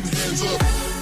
fucking hands up.